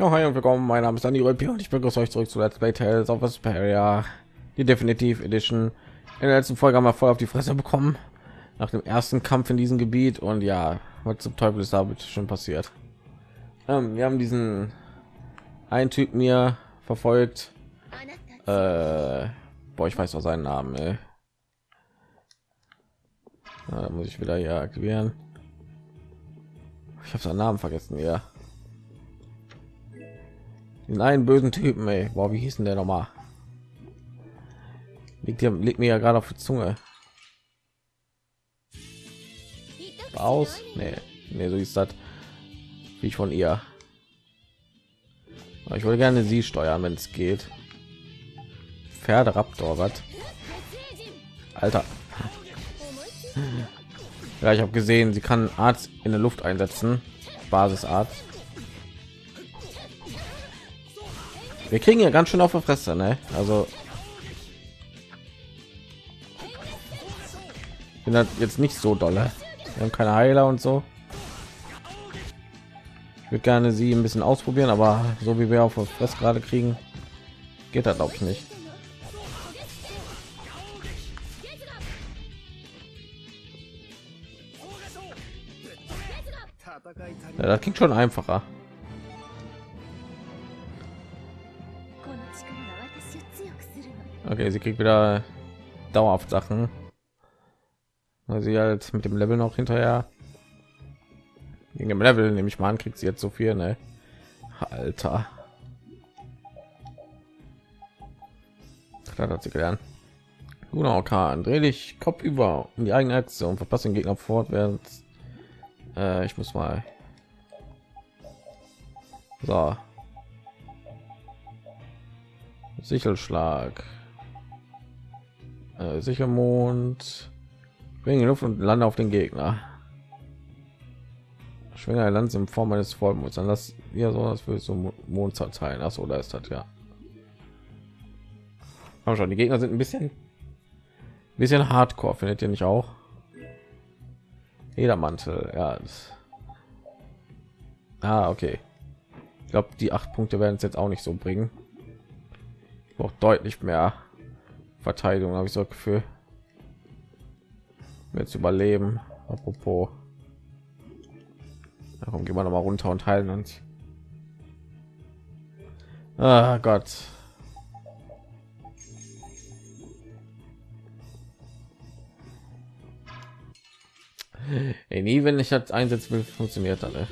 Ja, hi und willkommen. Mein Name ist Dani Röppi und ich begrüße euch zurück zu Let's Play Tales of Vesperia, die Definitiv Edition. In der letzten Folge haben wir voll auf die Fresse bekommen nach dem ersten Kampf in diesem Gebiet und ja, was zum Teufel ist da bitte schon passiert? Ähm, wir haben diesen einen Typ mir verfolgt. Äh, boah, ich weiß noch seinen Namen. Ey. Ja, da muss ich wieder hier aktivieren. Ich habe seinen Namen vergessen, ja. Den einen bösen Typen, ey. Boah, wie hieß denn der noch mal? Liegt hier, liegt mir ja gerade auf die Zunge. Aus? Nee, nee, so ist das. Wie ich von ihr. Aber ich wollte gerne sie steuern, wenn es geht. Pferderaptor, was? Alter. Ja, ich habe gesehen, sie kann Arzt in der Luft einsetzen. Basisarzt. Wir kriegen ja ganz schön auf der Fresse, ne? Also bin das jetzt nicht so dolle. Wir haben keine Heiler und so. Ich würde gerne sie ein bisschen ausprobieren, aber so wie wir auf der Fresse gerade kriegen, geht das glaube ich nicht. Ja, das klingt schon einfacher. Okay, sie kriegt wieder dauerhaft Sachen. Weil sie halt mit dem Level noch hinterher. Gegen dem Level nehme ich mal an, kriegt sie jetzt so viel, ne? Alter. Klar hat sie gelernt. Luna Orkan, dreh dich Kopf über um die eigene Achse und den Gegner fortwärts. Äh, ich muss mal. So. Sichelschlag äh, Sichermond bringe Luft und lande auf den Gegner. Schwinger Land in Form eines Vollmonds. Dann das ja so das für so Mond zerteilen. Achso, da ist das ja. Aber schon die Gegner sind ein bisschen bisschen Hardcore findet ihr nicht auch? Jeder Mantel ja ah, okay. Ich glaube die acht Punkte werden es jetzt auch nicht so bringen. Auch deutlich mehr Verteidigung habe ich so Gefühl. Jetzt überleben. Apropos. Darum gehen wir noch mal runter und heilen uns. Ah Gott. Ey, nie wenn ich das einsetzen will, funktioniert dann.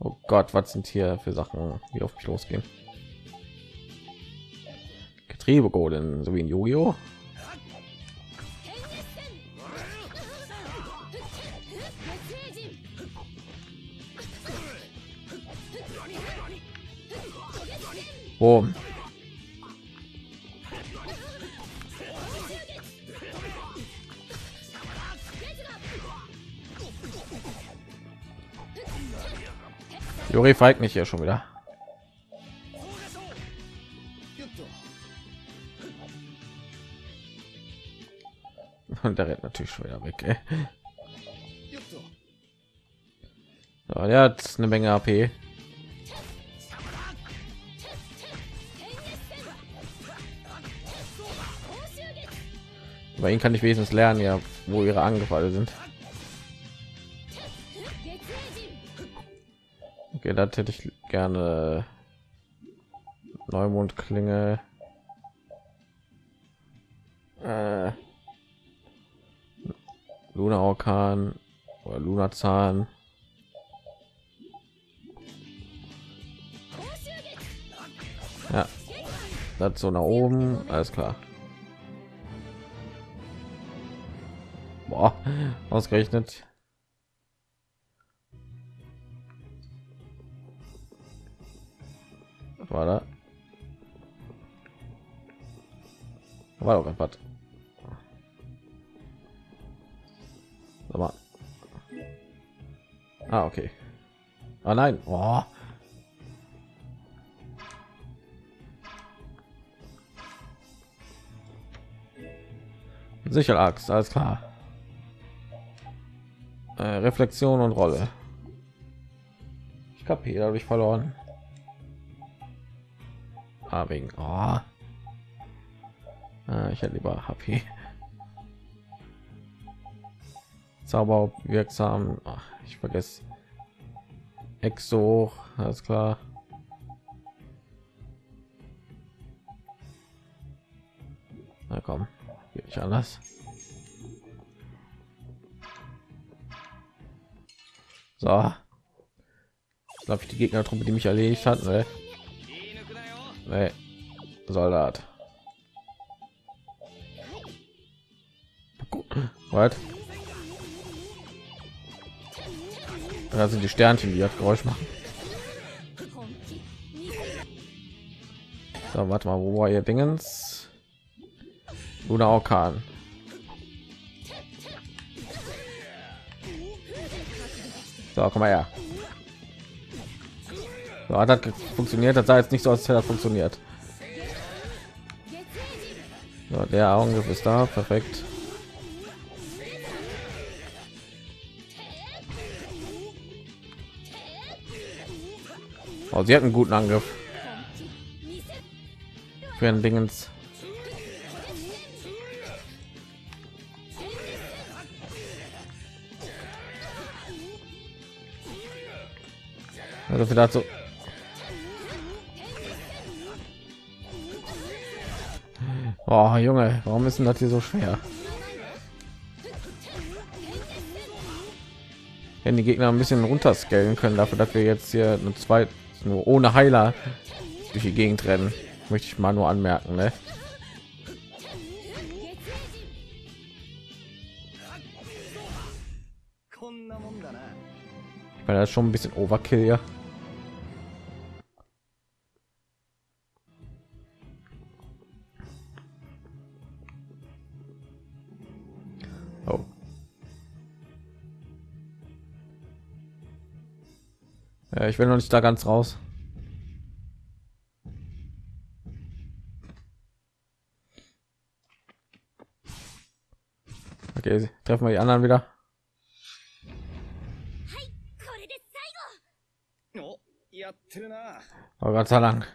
Oh Gott, was sind hier für Sachen, die auf mich losgehen? Getriebe so wie in Yu-Gi-Oh! Boom. Juri feigt nicht hier schon wieder. Und der rennt natürlich schon wieder weg. Ey. So, der hat eine Menge AP. Bei ihnen kann ich wenigstens lernen, ja, wo ihre Angriffe sind. Okay, das hätte ich gerne. Neumondklinge. Äh. Luna Orkan oder Luna Zahn. Ja, das so nach oben, alles klar. Boah, ausgerechnet. War da? War doch einfach. Aber ah, okay. Ah nein. Oh. Sicher Axt, alles klar. Äh, Reflexion und Rolle. Ich KP habe ich verloren. Ah, wegen. Oh. Ah, ich hätte lieber HP. Zauber wirksam. Ach, ich vergesse. Exo, alles klar. Na komm, geht nicht anders. So. Glaube ich die Gegnertruppe, die mich erledigt hat, ne? Nee. Soldat. Was? Da sind die Sternchen, die das Geräusch machen. So, warte mal, wo war ihr Dingens? Luna Orkan. So, komm mal her. So, hat das funktioniert. Das sah jetzt nicht so als hätte das funktioniert. So, der Augen ist da, perfekt. Oh, sie hat einen guten Angriff. Für ein Dingens. Also vielleicht so. Oh, Junge, warum ist denn das hier so schwer? Wenn die Gegner ein bisschen runterscalen können, dafür, dass wir jetzt hier eine zwei nur ohne Heiler durch die Gegend rennen, möchte ich mal nur anmerken, ne? Ich meine, das ist schon ein bisschen Overkill, ja. ich will noch nicht da ganz raus. Okay, treffen wir die anderen wieder. Oh Gott sei Dank.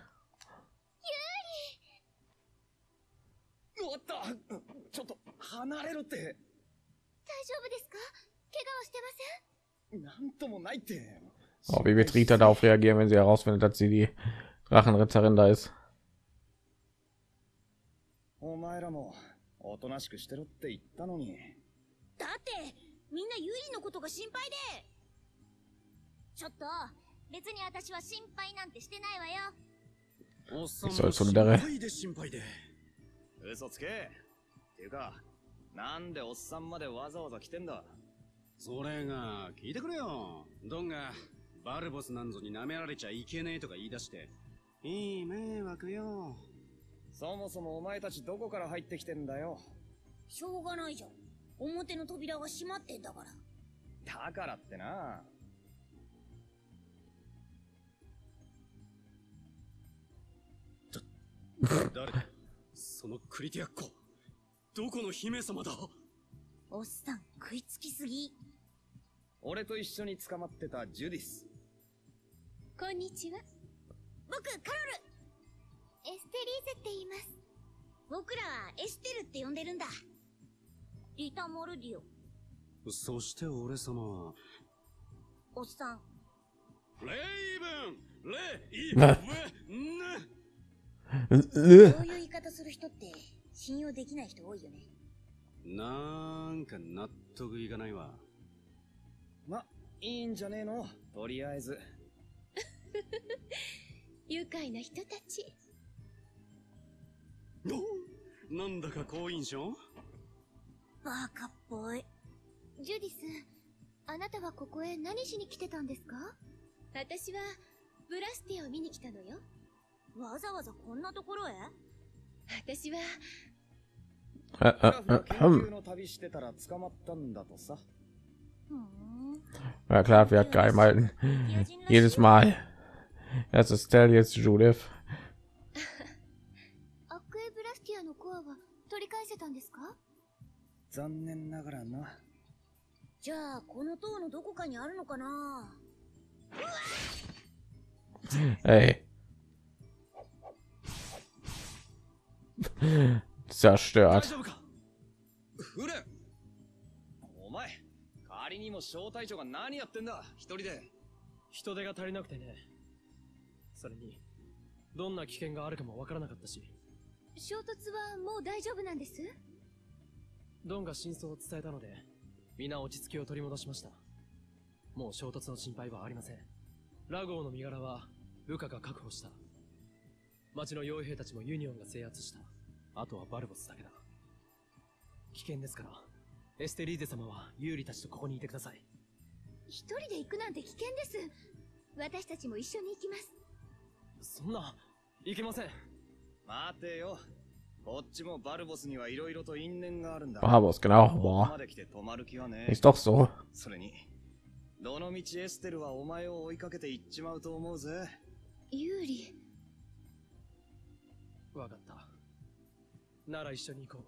終わったちょっと離れろって大丈夫ですか怪我をしてませんなんともないって Oh, wie wird Rita darauf reagieren, wenn sie herausfindet, dass sie die Drachenritterin da ist? お前らもおとなしくしてろって言ったのにだってみんなユリのことが心配でちょっと別に私は心配なんてしてないわよおっさんそれもそれだね心配で心配で嘘つけっていうかなんでおっさんまでわざわざ来てんだそれが聞いてくれよドンが バルボスなんぞに舐められちゃいけねえとか言い出して。いい迷惑よ。そもそもお前たちどこから入ってきてんだよ。しょうがないじゃん。表の扉が閉まってんだから。だからってな。誰だ？そのクリティアッコどこの姫様だ？おっさん食いつきすぎ。俺と一緒に捕まってたジュディスこんにちは。僕カロル。エステリーゼって言います。僕らはエステルって呼んでるんだ。リタ・モルディオそして俺様は。おっさん。レイブン。レイなブン。なそういう言い方する人って信用できない人多いよね。なんか納得いかないわ。まいいんじゃねえの？とりあえず 愉快な人たち。おなんだか好印象？バカっぽい。ジュディスあなたはここへ何しに来てたんですか？私はブラスティを見に来たのよ。わざわざこんなところへ？私は Äh, クラフ äh, が äh, 研 hm. 究の旅してたら捕まったんだとさ。Ja klar, hat geheim halten. Jedes Mal. Erst Estelle, jetzt Judith. アックエブラスティアのコアは取り返せたんですか残念ながらなじゃあこの塔のどこかにあるのかなうわ Ey. Zerstört. 大丈夫かフレンお前仮にも小隊長が何やってんだ一人で人手が足りなくてね。 それに、どんな危険があるかもわからなかったし、衝突はもう大丈夫なんです？ドンが真相を伝えたので、皆落ち着きを取り戻しました。もう衝突の心配はありません。ラゴーの身柄は、部下が確保した。町の傭兵たちもユニオンが制圧した。あとはバルボスだけだ。危険ですから、エステリーゼ様はユーリたちとここにいてください。一人で行くなんて危険です私たちも一緒に行きますそんな、いけません。待てよこっちもバルボスには色々と因縁があるんだ Barbos, genau. ここま Boah. で来て止まる気はね Ist doch so. それにどのみちエステルはお前を追いかけて行っちまうと思うぜ有利わかった。なら一緒に行こう。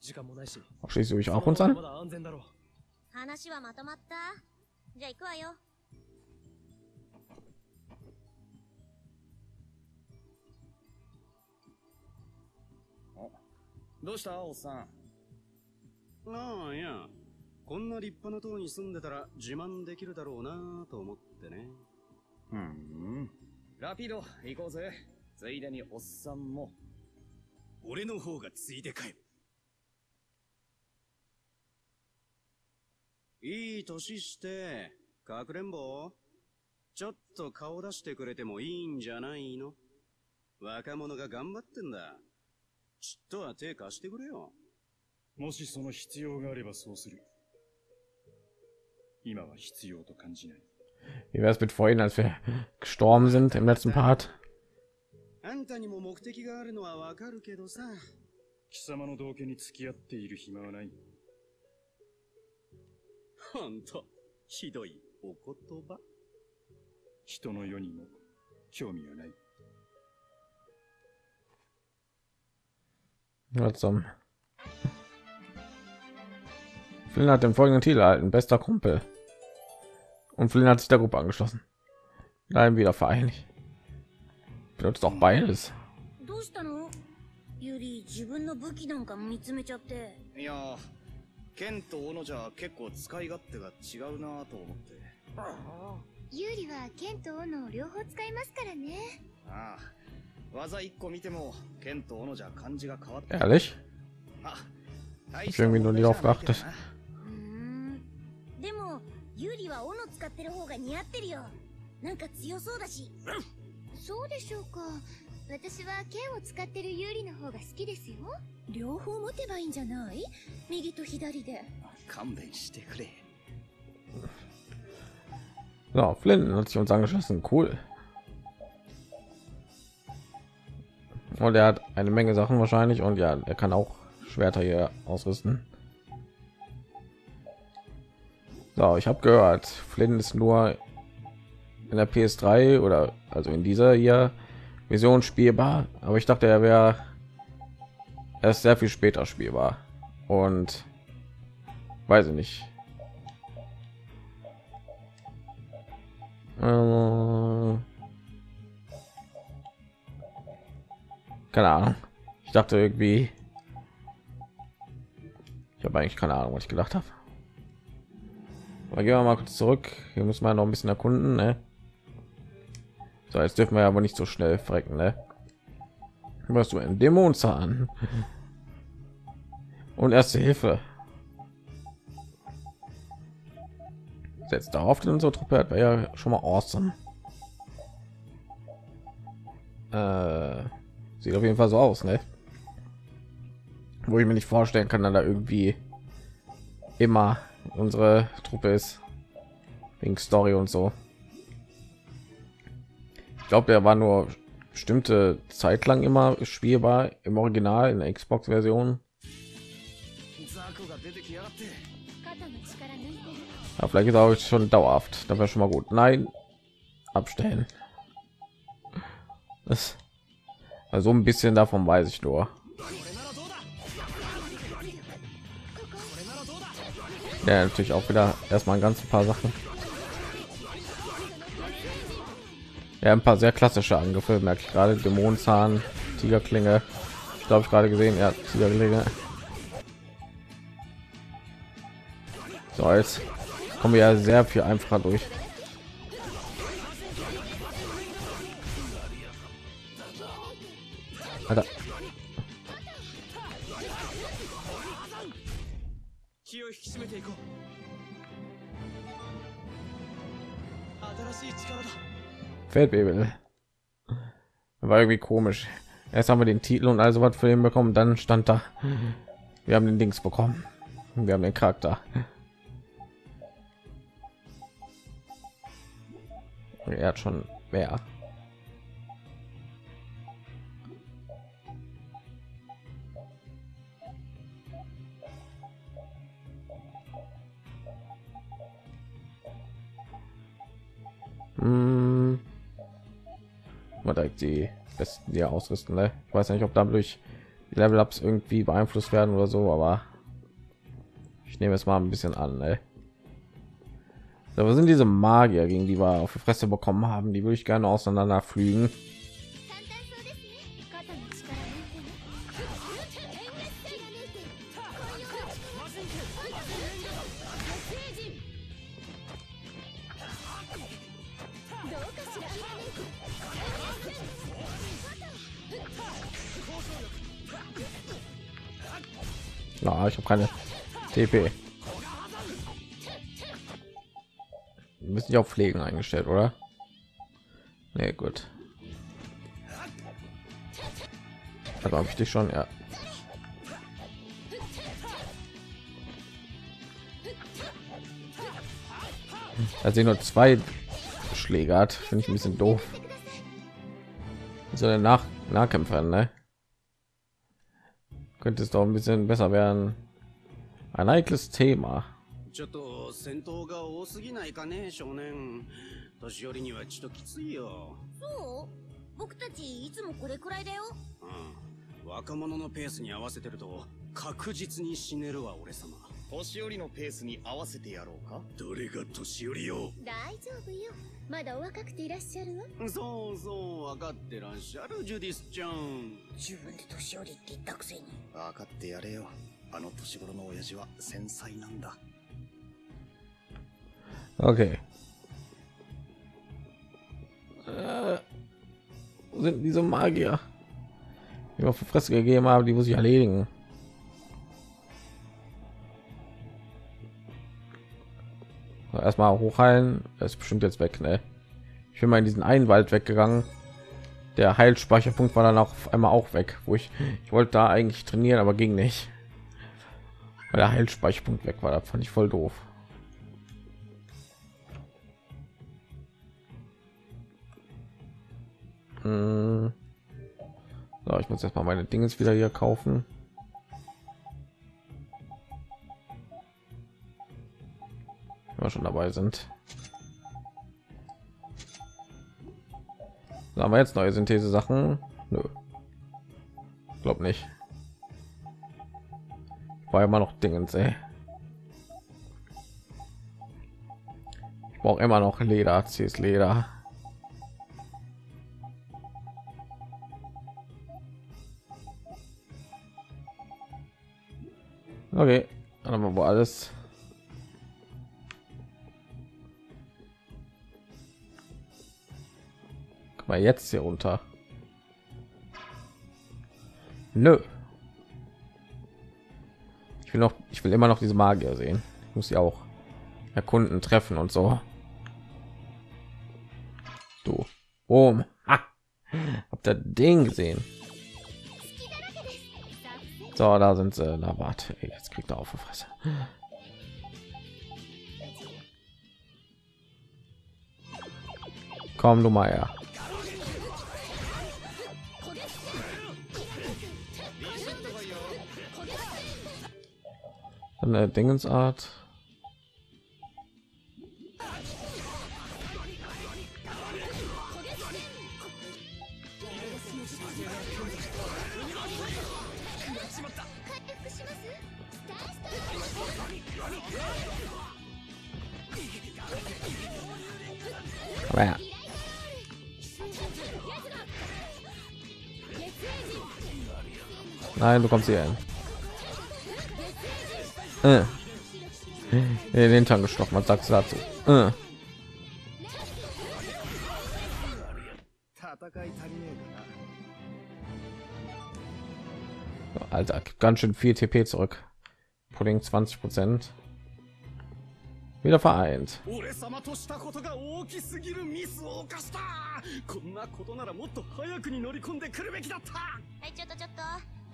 時間もないし。Schließt du mich auch uns ま an? だ安全だろう。話はまとまった？じゃあ行くわよどうした？おっさんああ、いや。こんな立派な塔に住んでたら自慢できるだろうなと思ってね。うんラピード行こうぜついでにおっさんも俺の方がついでかよ。いい年して、かくれんぼちょっと顔出してくれてもいいんじゃないの？若者が頑張ってんだ。ちっとは手貸してくれよ。もしその必要があればそうする。今は必要と感じない。Wie wäre es mit vorhin, als wir gestorben sind im letzten Part? あんたにも目的があるのはわかるけどさ。貴様の道家に付き合っている暇はない。ほんと、ひどいお言葉。人の世にも興味はない。Was zum. Flynn hat den folgenden Titel erhalten: Bester Kumpel. Und Flynn hat sich der Gruppe angeschlossen. Nein, wieder vereinigt. Benutzt auch beides. どうしたのユリ自分の武器なんか見つめちゃっていやー剣と斧じゃ結構使い勝手が違うなぁと思ってユーリは剣と斧を両方使いますからねああ 技一個見ても剣と斧じゃ感じが変わって Ehrlich? あ Ich irgendwie nur nie drauf geachtet. でもユーリは斧使ってる方が似合ってるよ。なんか強そうだし。そうでしょうか。私は剣を使ってるユーリの方が好きですよ。両方持てばいいんじゃない？右と左で。勘弁してくれ。So, Flynn hat sich uns angeschlossen. Cool. Und er hat eine Menge Sachen wahrscheinlich und ja, er kann auch Schwerter hier ausrüsten. So, ich habe gehört, Flynn ist nur in der PS3 oder also in dieser hier Vision spielbar, aber ich dachte, er wäre erst sehr viel später spielbar und weiß ich nicht. Äh, keine Ahnung. Ich dachte irgendwie. Ich habe eigentlich keine Ahnung, was ich gedacht habe. Aber gehen wir mal kurz zurück. Hier müssen wir noch ein bisschen erkunden. Ne? So, jetzt dürfen wir aber nicht so schnell frecken. Ne? Was du ein Dämonenzahn und erste Hilfe. Setzt darauf, denn unsere Truppe hat, ja schon mal awesome. Äh, Sieht auf jeden Fall so aus, ne? Wo ich mir nicht vorstellen kann, dass da irgendwie immer unsere Truppe ist. Wegen Story und so. Ich glaube, der war nur bestimmte Zeit lang immer spielbar im Original in der Xbox-Version. Ja, vielleicht ist auch schon dauerhaft. Da wäre schon mal gut. Nein, abstellen. Das also ein bisschen davon weiß ich nur. Ja, natürlich auch wieder erstmal ein ganz paar Sachen. Ja, ein paar sehr klassische Angriffe, merke ich gerade. Dämonenzahn, Tigerklinge. Ich glaube, ich gerade gesehen, ja, Tigerklinge. So, jetzt kommen wir ja sehr viel einfacher durch. Alter. Feldwebel. War irgendwie komisch. Erst haben wir den Titel und also was für ihn bekommen, dann stand da, mhm. wir haben den Dings bekommen. Wir haben den Charakter. Er hat schon mehr. Hm. Mal direkt die besten die ausrüsten. Ne? Ich weiß nicht, ob dadurch Level Ups irgendwie beeinflusst werden oder so, aber ich nehme es mal ein bisschen an. Ne? So, sind diese Magier, gegen die wir auf die Fresse bekommen haben? Die würde ich gerne auseinander fliegen. Keine TP. Müssen die auf Pflegen eingestellt, oder? Nee, gut. Also habe ich dich schon, ja. Als sie nur zwei Schläge hat, finde ich ein bisschen doof. So eine Nach Nahkämpfer, ne? Könnte es doch ein bisschen besser werden. Ein heikles Thema. ちょっと戦闘が多すぎないかね少年。年寄りにはちょっときついよ。そう？僕たちいつもこれくらいだよ。うん。若者のペースに合わせてると確実に死ねるわ俺様。年寄りのペースに合わせてやろうか？どれが年寄りよ？大丈夫よ。まだお若くていらっしゃるわ。そうそう分かってらっしゃるジュディスちゃん。自分で年寄りって言ったくせに。分かってやれよあの年頃の親父は繊細なんだ Okay. Äh, wo sind diese Magier? Die wir auf die Fresse gegeben haben, die muss ich erledigen. So, erstmal hochheilen. Das ist bestimmt jetzt weg, ne? Ich bin mal in diesen einen Wald weggegangen. Der Heilspeicherpunkt war dann auch auf einmal auch weg, wo ich ich wollte da eigentlich trainieren, aber ging nicht. Weil der Heilspeicherpunkt weg war, das fand ich voll doof. Hm. So, ich muss jetzt mal meine Dinge wieder hier kaufen. Wenn wir schon dabei sind. So, haben wir jetzt neue Synthese Sachen? Nö. Glaub nicht. War immer noch Dingens, ey. Ich brauche immer noch Leder, zieh's Leder. Okay, dann haben wir alles. Mal jetzt hier runter. Nö. Will noch, ich will immer noch diese Magier sehen. Ich muss sie auch erkunden, treffen und so. Du. Boom. Ha. Habt ihr den gesehen? So, da sind sie. Na, warte, jetzt kriegt er auf die Fresse. Komm du mal her. eine Dingensart. Nein, du kommst hier hin äh. in den Hintern gestochen. Was sagst du dazu? Äh. Alter, ganz schön viel TP zurück. Pudding 20 Prozent. Wieder vereint.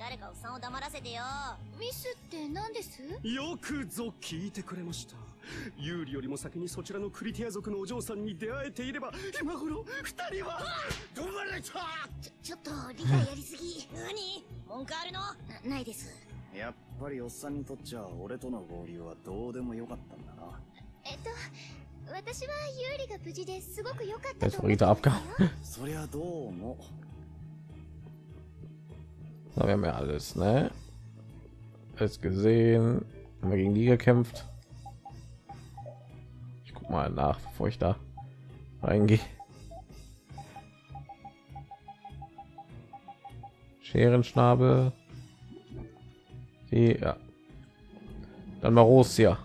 誰かおっさんを黙らせてよ。ミスって何です？よくぞ聞いてくれました。有利よりも先にそちらのクリティア族のお嬢さんに出会えていれば今頃二人は。どまれたちょちょっと理解やりすぎ。何？文句あるの？なないです。やっぱりおっさんにとっちゃ俺との合流はどうでもよかったんだな。えっと私はユーリが無事ですごく良かったと思ってます abgehauen. よ そりゃどうも So, wir haben ja alles, ne? Alles gesehen. Haben wir gegen die gekämpft. Ich guck mal nach, bevor ich da reingehe. Scherenschnabel. Die, ja. Dann mal Marussia.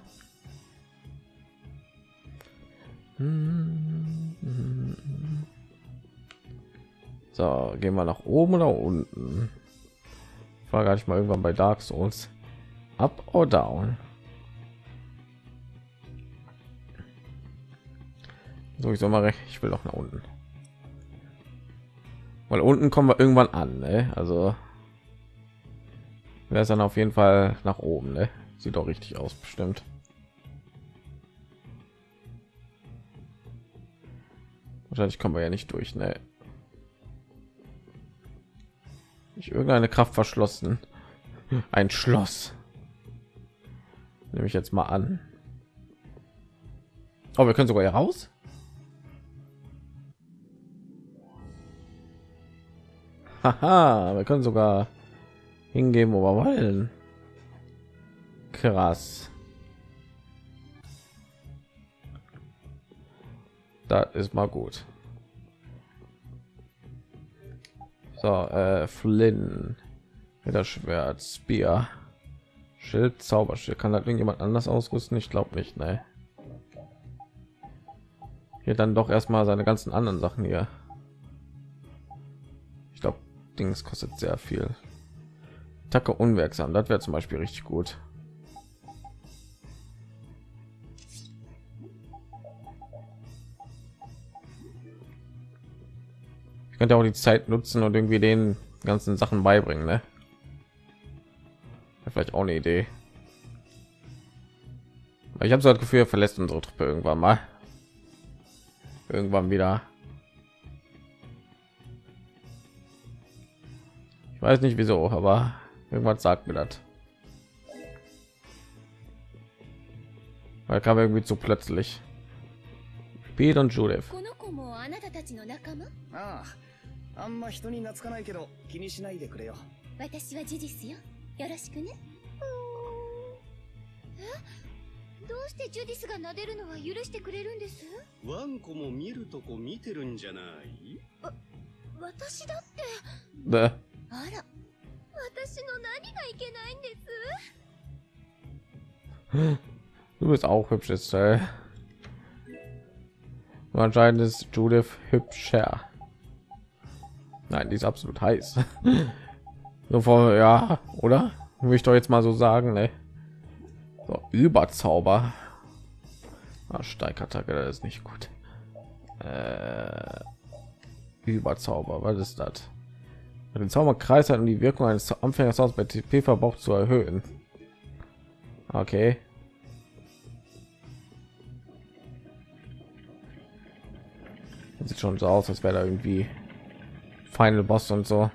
So, gehen wir nach oben oder unten? Ich war gar nicht mal irgendwann bei Dark Souls. Up or down? So, ich soll mal recht. Ich will doch nach unten. Weil unten kommen wir irgendwann an, ne? Also wäre es dann auf jeden Fall nach oben, ne? Sieht doch richtig aus, bestimmt. Wahrscheinlich kommen wir ja nicht durch, ne? Nicht irgendeine Kraft verschlossen. Ein Schloss. Nehme ich jetzt mal an. Oh, wir können sogar hier raus. Haha, wir können sogar hingeben, wo wir wollen. Krass. Das ist mal gut. So, äh, Flynn, Schwert, Spear, Schild, Zauberschild. Kann das irgendjemand anders ausrüsten? Ich glaube nicht, ne. Hier dann doch erstmal seine ganzen anderen Sachen hier. Ich glaube, Dings kostet sehr viel. Attacke unwirksam, das wäre zum Beispiel richtig gut. Könnte auch die Zeit nutzen und irgendwie den ganzen Sachen beibringen, ne? Vielleicht auch eine Idee. Ich habe so das Gefühl, er verlässt unsere Truppe irgendwann mal. Irgendwann wieder. Ich weiß nicht wieso, aber irgendwas sagt mir das. Weil kam irgendwie zu plötzlich. Pete und Judith. あんま人に懐かないけど気にしないでくれよ。私はジュディスよ。よろしくね。え？どうしてジュディスが撫でるのは許してくれるんです？ワンコも見るとこ見てるんじゃない？私だって。Bäh. あら。私の何がいけないんです？Du bist auch hübsch, ist äh. Anscheinend ist Judith hübscher. Nein, die ist absolut heiß. so vor, ja, oder? Will ich doch jetzt mal so sagen, ne? So, Überzauber. Ah, Steigattacke, das ist nicht gut. Äh, Überzauber, was ist das? Den Zauberkreis hat um die Wirkung eines Anfängers aus bei TP verbraucht zu erhöhen. Okay. Sieht schon so aus, als wäre da irgendwie Final Boss und so.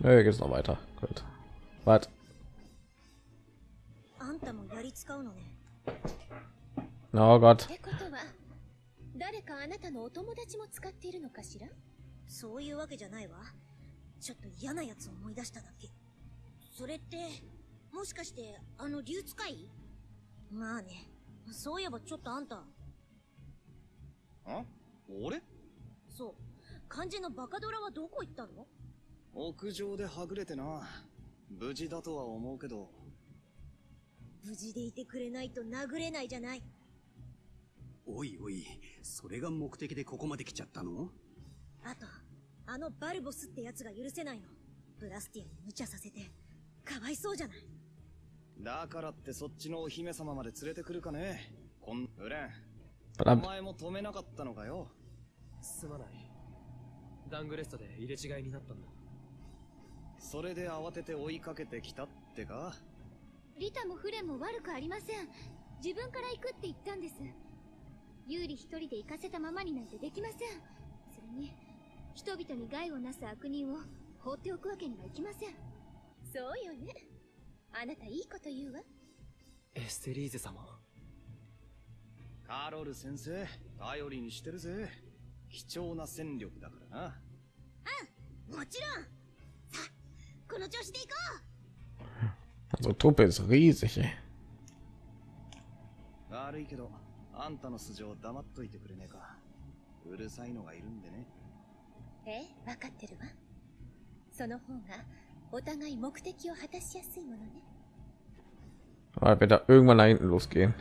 Nö, geht's noch weiter. Gut. Was? あんたもやり使うのね Oh Gott. ってことは誰かあなたのお友達も使っているのかしらそういうわけじゃないわちょっと嫌なやつを思い出しただけそれってもしかしてあの竜使いまあねそういえばちょっとあんたあ 俺そう肝心のバカドラはどこ行ったの？屋上ではぐれてな。無事だとは思うけど、無事でいてくれないと殴れないじゃない。おいおい、それが目的でここまで来ちゃったの？あと、あのバルボスってやつが許せないの。ブラスティアに無茶させて、かわいそうじゃない。だからってそっちのお姫様まで連れてくるかね。こん、ウレン。お.前も止めなかったのかよ。すまない。ダングレストで入れ違いになったんだ。それで慌てて追いかけてきたってか？リタもフレンも悪くありません。自分から行くって言ったんです。ユーリ一人で行かせたままになんてできません。それに、人々に害をなす悪人を放っておくわけにはいきません。そうよね。あなたいいこと言うわ。エステリーゼ様？カロル先生、頼りにしてるぜ。貴重な戦力だからな。もちろんさあ、この調子で行こ Also Truppe ist riesig. Ey. 悪いけど、あんたの素性黙っといてくれねえか。うるさいのがいるんでね。うええ、わかってるわ。その方が、お互い目的を果たしやすいものね。Aber wird da irgendwann nach hinten losgehen.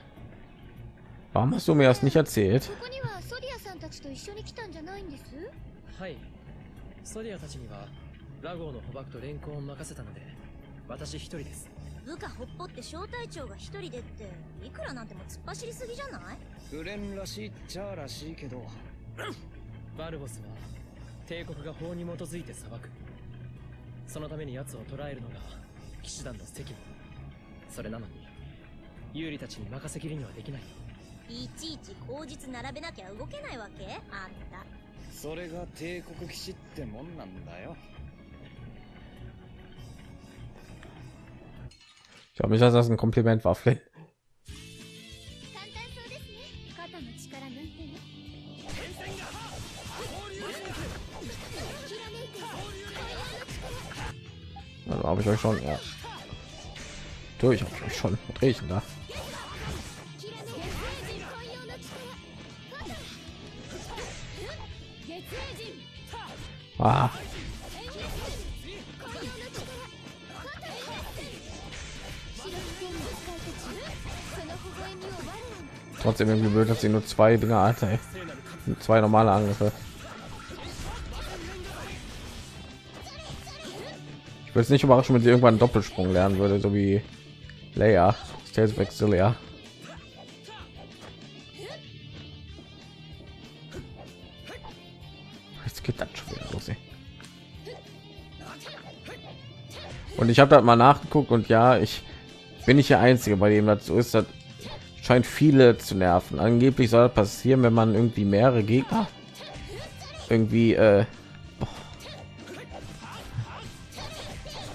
Warum hast du mir das nicht erzählt? ここにはんたちと一緒に来たんじゃないんです？はい。ソディアたちには、ラゴーの捕獲と連行を任せたので、私一人です。部下ほっぽって小隊長が一人でっていくらなんでも突っ走りすぎじゃない？フレンらしいっちゃらしいけど、バルボスは、帝国が法に基づいて裁く。そのために奴を捕らえるのが、騎士団の責務。それなのに、ユーリたちに任せきりにはできない。いちいち口実並べなきゃ動けないわけあんたそれが帝国騎士ってもんなんだよ。 Ich glaube nicht, dass das ein Kompliment war, Flynn. 簡単そうですね肩の力抜いてねひらめいて Also habe ich euch schon, ja. Durch habe ich euch schon. Was drehe ich denn da? Ah. Trotzdem irgendwie blöd, dass sie nur zwei Dinger hat, zwei normale Angriffe. Ich würde es nicht überraschen, wenn sie irgendwann einen Doppelsprung lernen würde, so wie Leia, Tales of Exilia. Geht das schon los, ey. Und ich habe da mal nachgeguckt und ja, ich bin nicht der Einzige, bei dem das so ist. Das scheint viele zu nerven. Angeblich soll das passieren, wenn man irgendwie mehrere Gegner irgendwie äh,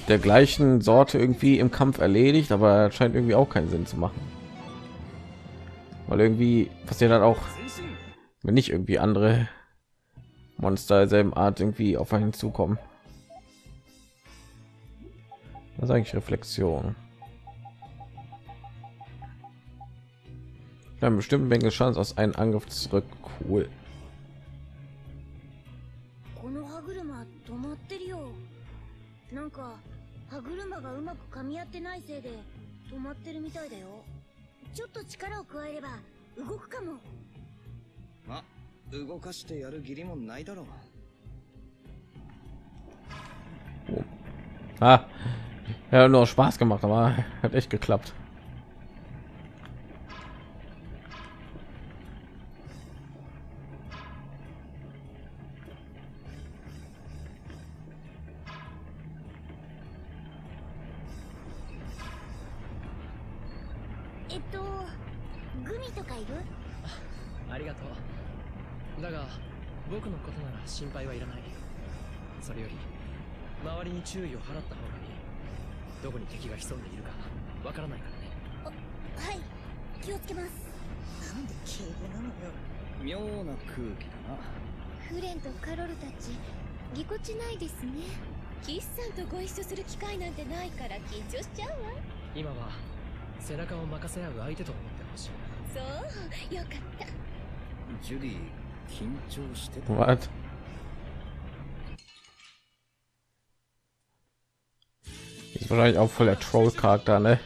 der gleichen Sorte irgendwie im Kampf erledigt, aber das scheint irgendwie auch keinen Sinn zu machen. Weil irgendwie passiert dann auch, wenn nicht irgendwie andere Monster derselben Art irgendwie auf einen zukommen. Was eigentlich Reflexion? Wir haben bestimmt Menge Chance aus einem Angriff zurück. Cool. この歯車止まってるよなんか歯車がうまく噛み合ってないせいで止まってるみたいだよちょっと力を加えれば動くかもま、動かしてやる義理もないだろう。 Ah, ja, nur Spaß gemacht, aber hat echt geklappt. 周りに注意を払った方がいい。どこに敵が潜んでいるか、わからないからね。はい気をつけますなんで敬語なのよ妙な空気だな。フレンとカロルたちぎこちないですねキスさんとご一緒する機会なんてないから緊張しちゃうわ今は、背中を任せ合う相手と思ってほしい。そうよかったジュディ、緊張してた？Wahrscheinlich auch voll der Troll-Charakter, ne?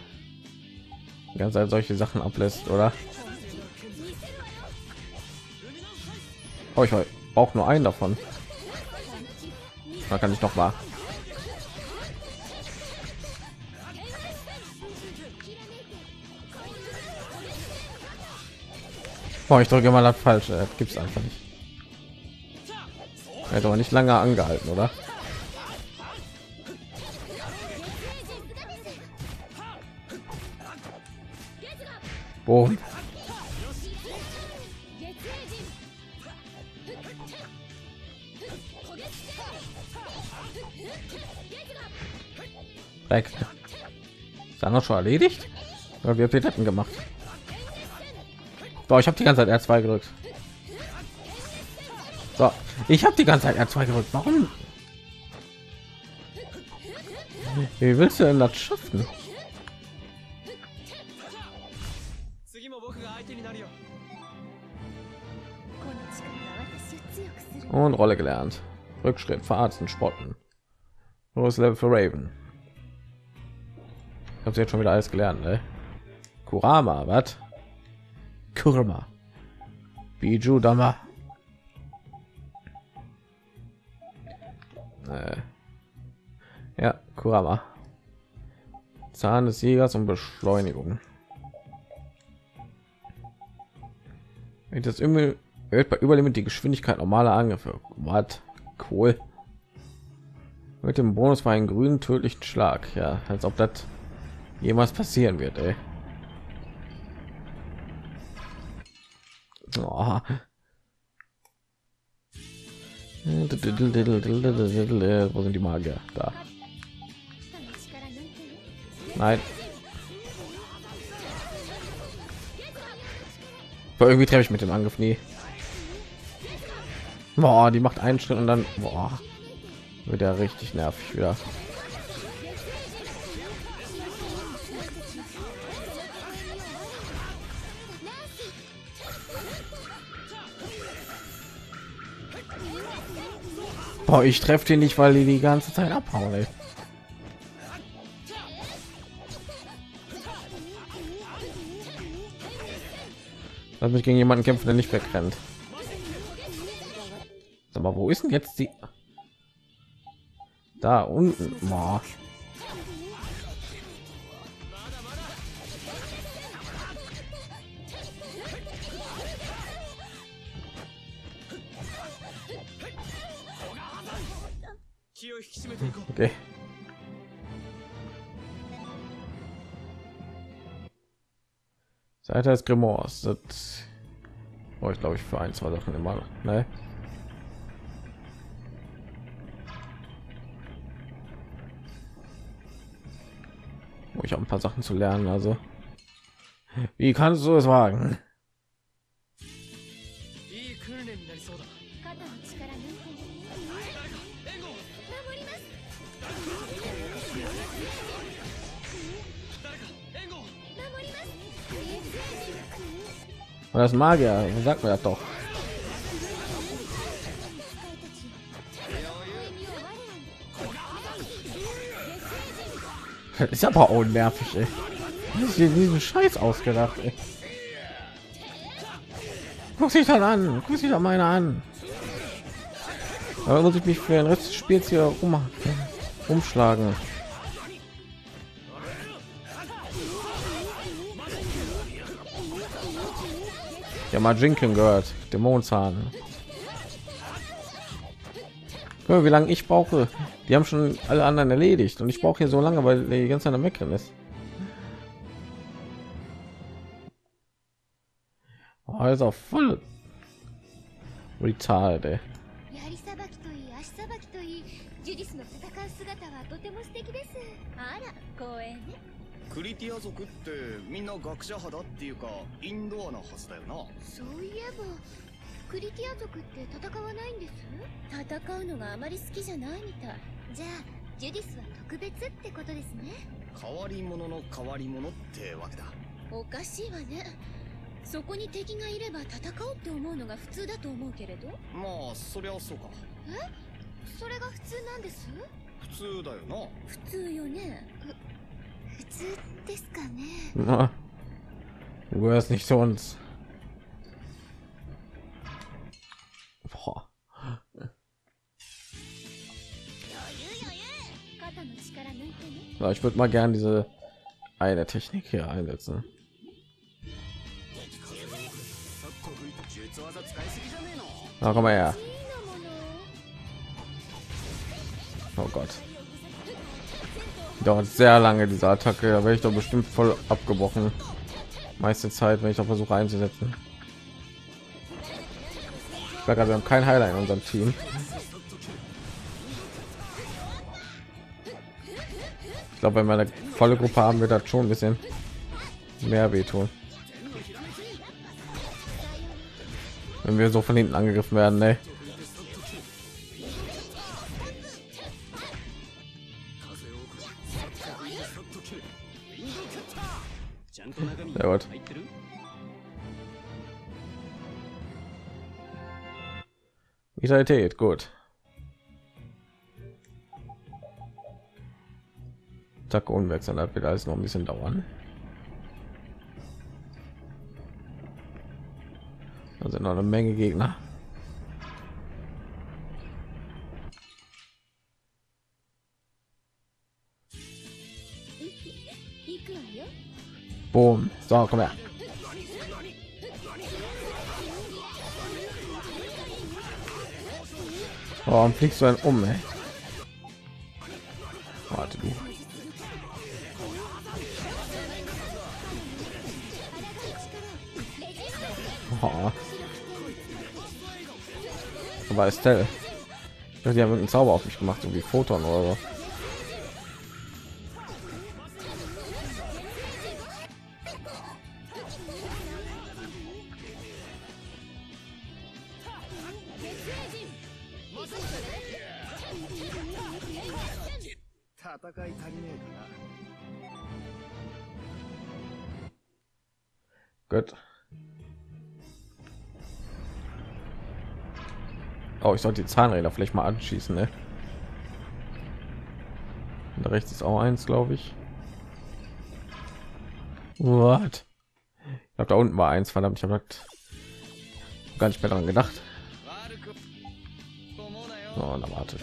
Die ganze solche Sachen ablässt, oder? Oh, ich brauche nur einen davon. Da kann ich noch mal. Boah, ich drücke mal das falsche. Das gibt's einfach nicht. Hat aber nicht lange angehalten, oder? Boom. Weg. Ist dann noch schon erledigt? Oder wir haben den gemacht? Boah, ich habe die ganze Zeit R2 gedrückt. So, ich habe die ganze Zeit R2 gedrückt. Warum? Wie willst du denn das schaffen? Und Rolle gelernt. Rückschritt, verarzten, spotten. Neues Level für Raven. Ich habe jetzt schon wieder alles gelernt, ne? Kurama, was? Kurama. Biju Dama. Äh. Ja, Kurama. Zahn des Jägers und Beschleunigung. Das immer erhöht bei Überlimit die Geschwindigkeit normaler Angriffe. Was? Cool. Mit dem Bonus war einen grünen tödlichen Schlag. Ja, als ob das jemals passieren wird, ey. Oh. Wo sind die Magier? Da. Nein. Aber irgendwie treffe ich mit dem Angriff nie. Boah, die macht einen Schritt und dann boah, wird er richtig nervig wieder. Boah, ich treffe den nicht, weil die die ganze Zeit abhauen. Ey. Lass mich gegen jemanden kämpfen, der nicht wegrennt. Aber wo ist denn jetzt die? Da unten. Boah. Okay. Seite des Grimoires. Das oh, ich glaube ich für ein zwei Sachen immer. Ne? Ich habe ein paar Sachen zu lernen. Also wie kannst du es wagen? Und das Magier, sagt mir das doch. Ist aber auch nervig, ey. Hier diesen Scheiß ausgedacht, ey. Guck sich dann an, guck sich doch meine an. Aber muss ich mich für den Rest des Spiels hier um, umschlagen. Ja, mal Jinken gehört, Dämonenzahn. Guck mal, wie lange ich brauche. Die haben schon alle anderen erledigt und ich brauche hier so lange, weil die ganze Zeit am Meckern ist. Oh, ist auch voll retard, ey. 槍さばきといい足さばきといいジュディスの戦う姿はとても素敵ですあら光栄ね クリティア族ってみんな学者派だっていうかインドアなはずだよな。そういえばクリティア族って戦わないんです？戦うのがあまり好きじゃないみたい。じゃあジュディスは特別ってことですね。変わり者の変わり者ってわけだ。おかしいわね。そこに敵がいれば戦おうって思うのが普通だと思うけれど。まあそりゃそうか。それが普通なんです？普通だよな。普通よね Na, du gehörst nicht zu uns. Boah. Ja, ich würde mal gern diese eine Technik hier einsetzen. Na, komm mal her. Oh Gott. Dauert sehr lange diese Attacke, da werde ich doch bestimmt voll abgebrochen. Meiste Zeit, wenn ich doch versuche einzusetzen. Ich wir haben kein Heiler in unserem Team. Ich glaube, wenn wir eine volle Gruppe haben, wird das schon ein bisschen mehr wehtun. Wenn wir so von hinten angegriffen werden, ne? Vitalität, gut. Attacke unwechseln, wird alles noch ein bisschen dauern. Da sind noch eine Menge Gegner. Boom. So, komm her. Warum fliegst du denn um, ey? Warte du. Oh. Aber Estelle. Die haben einen Zauber auf mich gemacht, so wie Photon oder so. Gut. Oh, ich sollte die Zahnräder vielleicht mal anschießen, ne? Da rechts ist auch eins, glaube ich. What? Ich glaube, da unten war eins, verdammt, ich habe gar nicht mehr daran gedacht. Oh, na warte.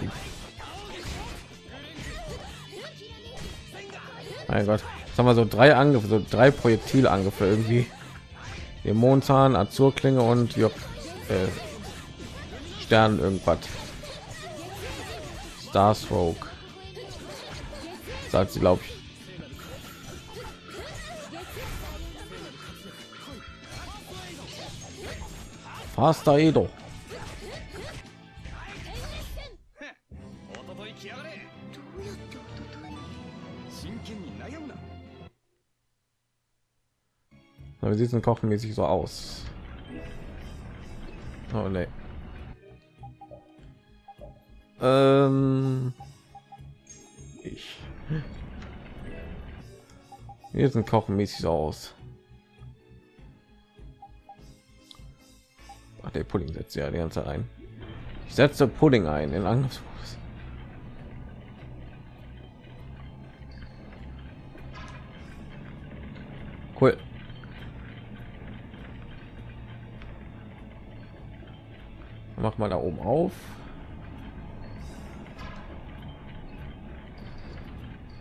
Mein Gott, jetzt haben wir so drei Angriffe, so drei Projektile Angriffe irgendwie. Dämonenzahn, Azurklinge und J äh, Stern irgendwas. Starstroke. Sagt sie, glaube ich. Faster Edo. Wie sieht es denn kochenmäßig so aus? Oh ne. Ähm, ich. Wie sieht kochenmäßig so aus? Ach, der Pudding setzt ja die ganze ein. Ich setze Pudding ein in Angriffsmodus. Cool. Mach mal da oben auf.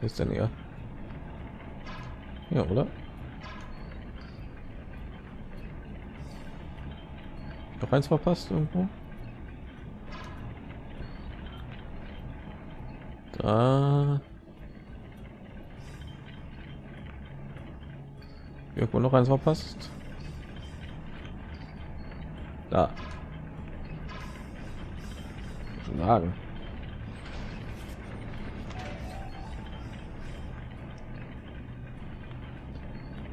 Ist denn hier? Ja, oder? Noch eins verpasst irgendwo? Da. Irgendwo noch eins verpasst. Da sagen.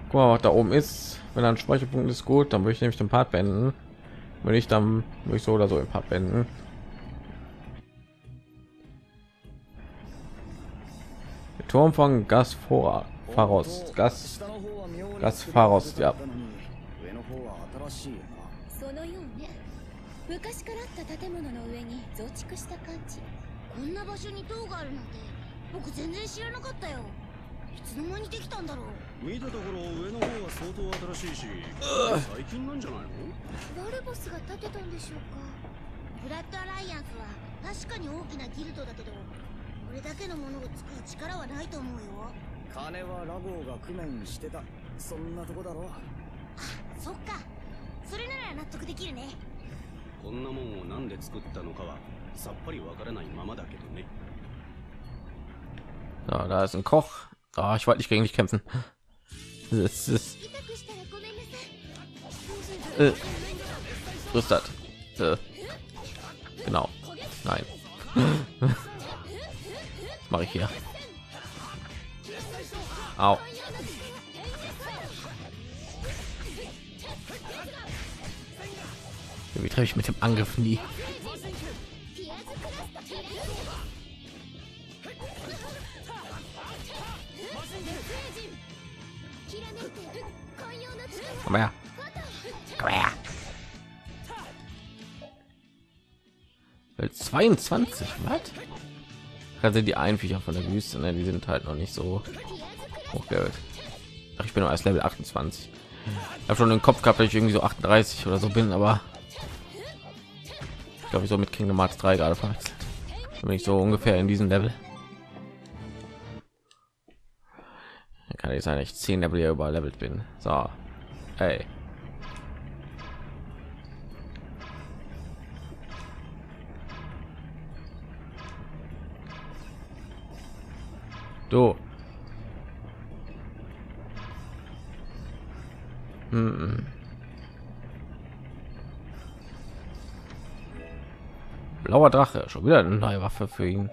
Guck mal, was da oben ist. Wenn ein Speicherpunkt ist gut, dann würde ich nämlich den Part beenden. Wenn ich dann würde ich so oder so im Part beenden. Der Turm von Gas Pharos. Gas Gas Pharos, ja. 昔からあった建物の上に増築した感じ。こんな場所に塔があるなんて僕全然知らなかったよ。いつの間にできたんだろう。見たところ上の方は相当新しいし最近なんじゃないの？バルボスが建てたんでしょうか。ブラッドアライアンスは確かに大きなギルドだけどこれだけのものを作る力はないと思うよ。金はラゴーが工面してた。そんなとこだろ。そっか。それなら納得できるねこんなもんをなんで作ったのかはさっぱりわからないままだけどね So, da ist ein Koch. Ah, ich wollte nicht gegen dich kämpfen. Das ist, 痛くしたらごめんなさい äh, was ist das? Äh, genau. Nein. Was mache ich hier? Au. Wie treffe ich mit dem Angriff nie? Komm her. Komm her. 22, was? Also die Einviecher von der Wüste, ne? die sind halt noch nicht so hochgehört. Ich bin nur erst Level 28. Ich habe schon den Kopf gehabt, dass ich irgendwie so 38 oder so bin, aber glaube, ich so mit Kingdom Hearts 3 gerade verwechselt. Bin ich so ungefähr in diesem Level. Kann ich sein, ich 10 Level hier überlevelt bin. So, hey. Du. Hm. Blauer Drache, schon wieder eine neue Waffe für ihn.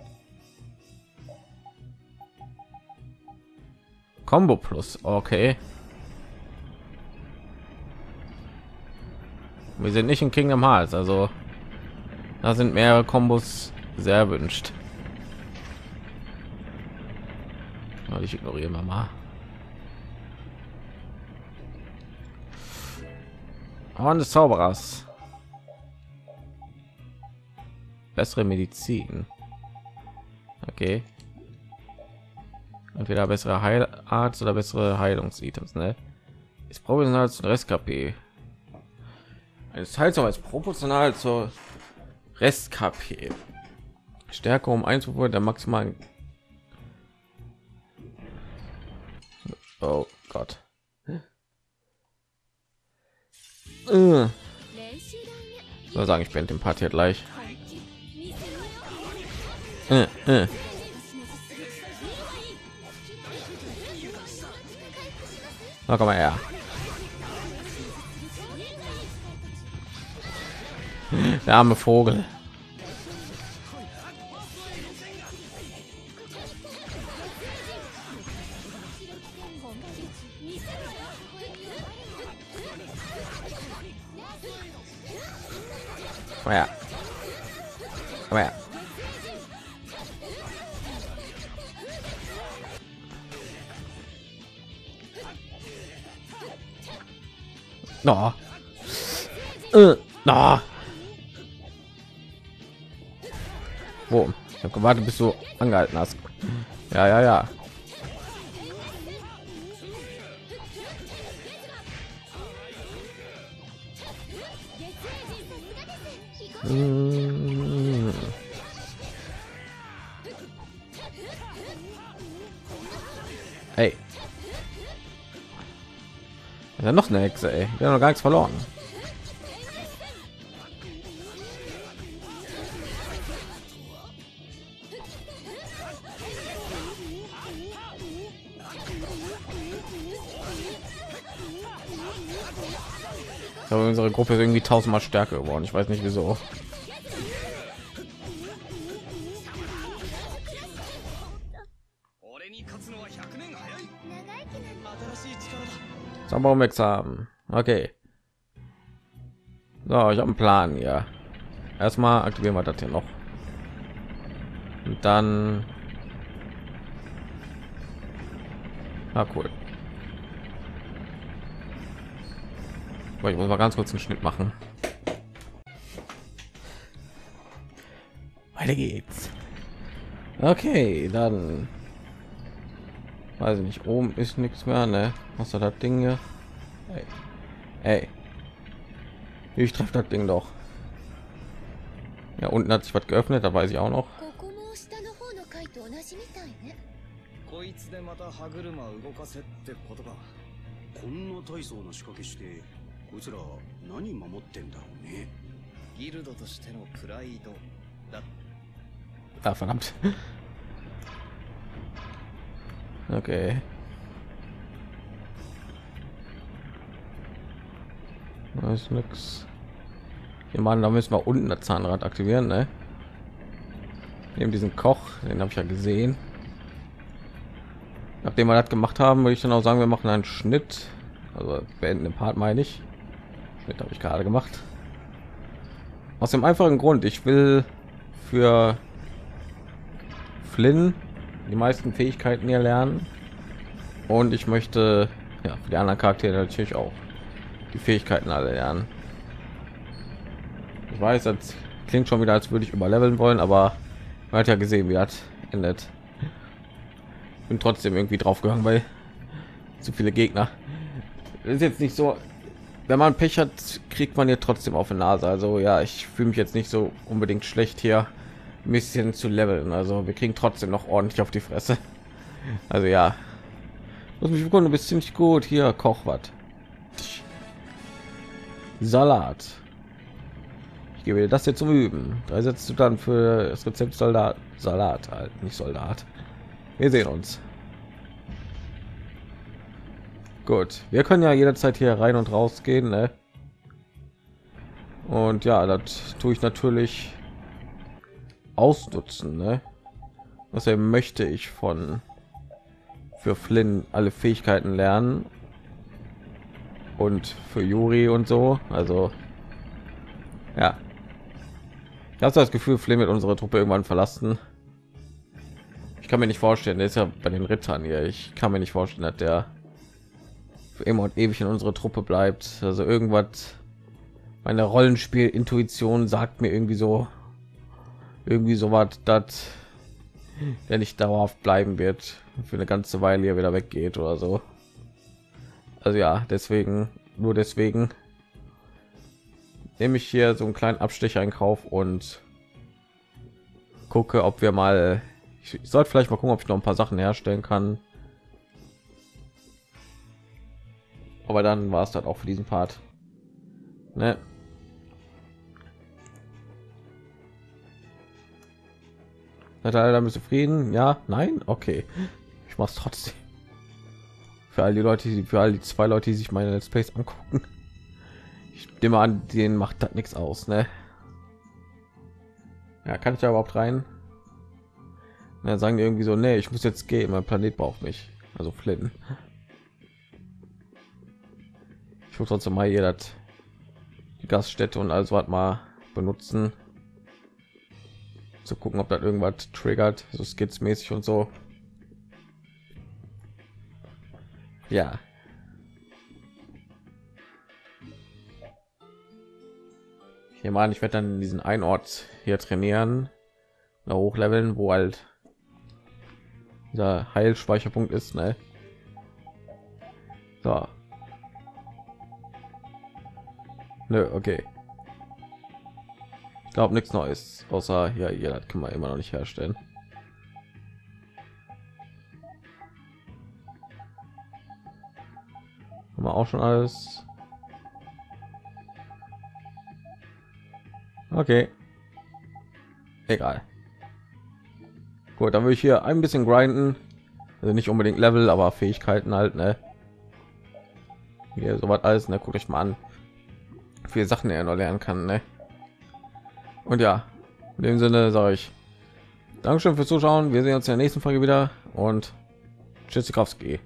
Combo Plus, okay. Wir sind nicht in Kingdom Hearts, also da sind mehrere Kombos sehr erwünscht. Aber ich ignoriere mal. Horn des Zauberers. bessere medizin. Okay. Entweder bessere Heilart oder bessere heilungsitems ne? ist proportional zu rest kp als aber ist proportional zur rest kp stärke um 1 der maximalen oh gott. Äh. So sagen ich bin dem party gleich. Na, komm mal her. Der arme Vogel. Komm her. Komm her. No. Äh, no. Wo? Ich habe gewartet, bis du angehalten hast. Ja, ja, ja. Mm. Hey. Ja, noch eine Hexe, ey. Wir haben noch gar nichts verloren. Aber unsere Gruppe ist irgendwie tausendmal stärker geworden. Ich weiß nicht wieso. だ Zauberumwex haben. Okay. So, ich habe einen Plan hier. Erstmal aktivieren wir das hier noch. Und dann. Ah, cool. Ich muss mal ganz kurz einen Schnitt machen. Weiter geht's. Okay, dann weiß ich nicht. Oben ist nichts mehr, ne? Was hat das Ding hier? Hey. hey. Ich treffe das Ding doch. Ja, unten hat sich was geöffnet, da weiß ich auch noch. ここも下の方の階と同じみたいねこいつでまた歯車動かせってことかこんな大層な仕掛けしてこいつら何守ってんだろうねギルドとしてのプライドだ Ah, verdammt. Okay. Da ist nix. Hier mal, da müssen wir unten das Zahnrad aktivieren, ne? Neben diesen Koch, den habe ich ja gesehen. Nachdem wir das gemacht haben, würde ich dann auch sagen, wir machen einen Schnitt. Also beenden den Part meine ich. Schnitt habe ich gerade gemacht. Aus dem einfachen Grund, ich will für Flynn die meisten Fähigkeiten hier lernen und ich möchte ja für die anderen Charaktere natürlich auch die Fähigkeiten alle lernen. Ich weiß, das klingt schon wieder, als würde ich überleveln wollen, aber man hat ja gesehen, wie das endet. Bin trotzdem irgendwie drauf gegangen, weil zu viele Gegner. Das ist jetzt nicht so, wenn man Pech hat, kriegt man ja trotzdem auf die Nase. Also ja, ich fühle mich jetzt nicht so unbedingt schlecht hier ein bisschen zu leveln. Also wir kriegen trotzdem noch ordentlich auf die Fresse. Also ja, muss mich bekommen, du bist ziemlich gut. Hier koch was. Salat. Ich gebe dir das jetzt zum Üben. Da setzt du dann für das Rezept Soldat Salat halt, nicht Soldat. Wir sehen uns. Gut, wir können ja jederzeit hier rein und raus gehen, ne? Und ja, das tue ich natürlich ausnutzen, ne? Was er möchte ich von für Flynn alle Fähigkeiten lernen und für Juri und so. Also ja, ich habe das Gefühl, Flynn wird unsere Truppe irgendwann verlassen. Ich kann mir nicht vorstellen, der ist ja bei den Rittern hier. Ich kann mir nicht vorstellen, dass der für immer und ewig in unsere Truppe bleibt. Also irgendwas, meine Rollenspiel-Intuition sagt mir irgendwie so, irgendwie so was, dass der nicht dauerhaft bleiben wird, für eine ganze Weile hier wieder weggeht oder so. Also ja, deswegen, nur deswegen nehme ich hier so einen kleinen Abstecher in und gucke, ob wir mal, ich sollte vielleicht mal gucken, ob ich noch ein paar Sachen herstellen kann. Aber dann war es dann auch für diesen Part. Ne? Seid ihr alle damit zufrieden? Ja, nein, okay. Ich mach's trotzdem. Für all die Leute, die für all die zwei Leute, die sich meine Let's Plays angucken. Ich nehme an, denen macht das nichts aus, ne? Ja, kann ich da überhaupt rein? Na, sagen die irgendwie so, nee, ich muss jetzt gehen, mein Planet braucht mich. Also Flynn. Ich muss trotzdem mal hier das die Gaststätte und alles was mal benutzen zu gucken, ob das irgendwas triggert, so skizmäßig und so. Ja. Hier mal, ich werde dann in diesen einen Ort hier trainieren, na hochleveln, wo halt dieser Heilspeicherpunkt ist, ne? So. Nö, okay. Ich glaube nichts Neues, außer ja, ja, das kann man immer noch nicht herstellen. Haben wir auch schon alles. Okay. Egal. Gut, dann will ich hier ein bisschen grinden. Also nicht unbedingt Level, aber Fähigkeiten halt, ne? Hier soweit alles, ne? Guckt euch mal an. Viele Sachen er noch lernen kann, ne? Und ja, in dem Sinne sage ich Dankeschön fürs Zuschauen. Wir sehen uns in der nächsten Folge wieder und Tschüssikowski.